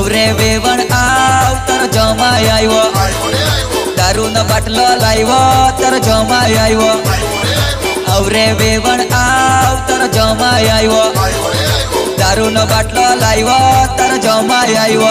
અવરે વેવણ આવ તર જમાય આવ્યો. દારૂનો બાટલો લાવ્યો તર જમાય આવ્યો. અવરે વેવણ આવ તર જમાય આવ્યો. દારૂનો બાટલો લાવ્યો તર જમાય આવ્યો.